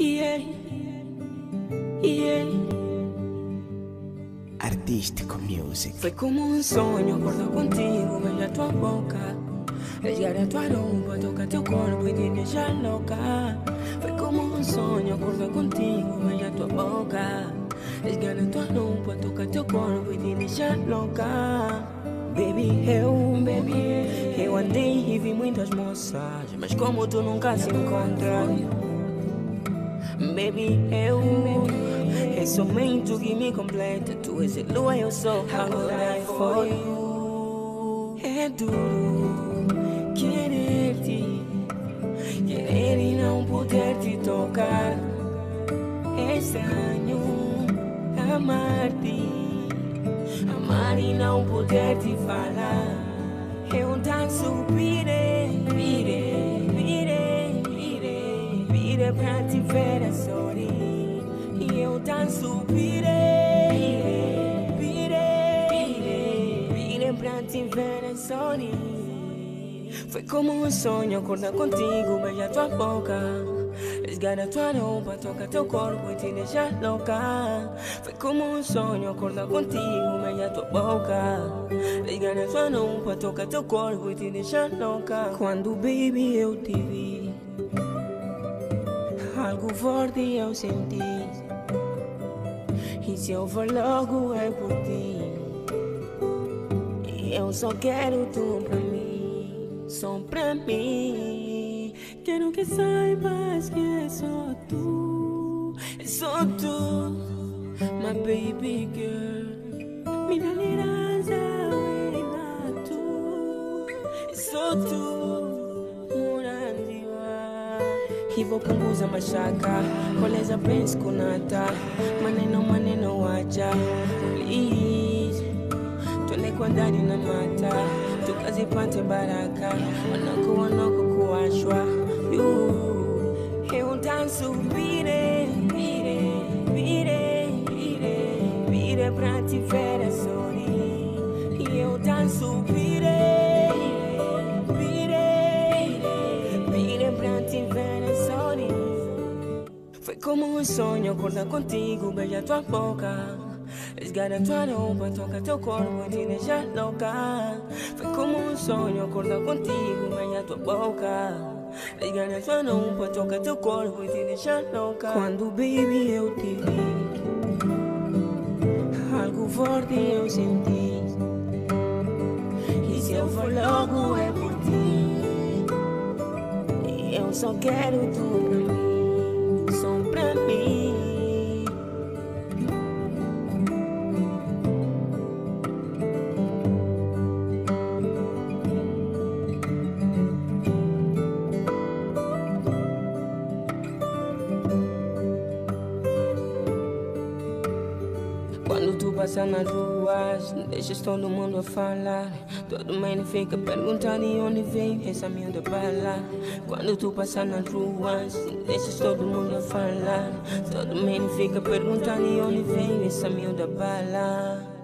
Yeah. Yeah. Artístico Music. Foi como um sonho acordar contigo, beijar tua boca. Rasgar a tua roupa, tocar teu corpo e te deixar louca. Foi como um sonho acordar contigo, beijar tua boca. Rasgar a tua roupa, tocar teu corpo e te deixar louca. Baby, eu, baby, eu andei e vi muitas moças, mas como tu nunca se encontra. Baby, eu, é somente o que me completa. Tu és a lua, eu sou a die for you. É duro querer-te, querer e não poder te tocar. É estranho amar-te, amar e não poder te falar. Eu danço, pire, pire, pire, pire pra te ver a sorrir. E eu danço, pire, pire, pire, pire pra te ver a sorrir. Foi como um sonho acordar contigo, beijar tua boca. Rasgar a tua roupa, tocar teu corpo e te deixar louca. Foi como um sonho acordar contigo, beijar tua boca. Rasgar a tua roupa, tocar teu corpo e te deixar louca. Quando, baby, eu te vi, algo forte eu senti. E se eu for logo é por ti. Eu só quero tu pra mim, só pra mim. Quero que saibas que é só tu, é só tu, my baby girl. Minha lirança é tu, é só tu. E vou punguza mashaka, koleza pensi kunata, maneno maneno wacha, please. Twende kwa ndani na mata, tukazipate baraka, wanako wanako kuwashwa. You, eu danço, pire, pire, como um sonho acordar contigo, beijar tua boca. Rasgar a tua roupa, tocar teu corpo te deixar louca. Foi como um sonho acordar contigo, beijar tua boca. Rasgar a tua roupa, tocar teu corpo te deixar louca. Quando, baby, eu te vi, algo forte eu senti. E se eu for logo é por ti. E eu só quero tu pra mim, Quando tu passa nas ruas, deixas todo mundo a falar. Todo mundo fica perguntando de onde veio essa miúda bala. Quando tu passa nas ruas, deixas todo mundo a falar. Todo mundo fica perguntando de onde veio essa miúda bala.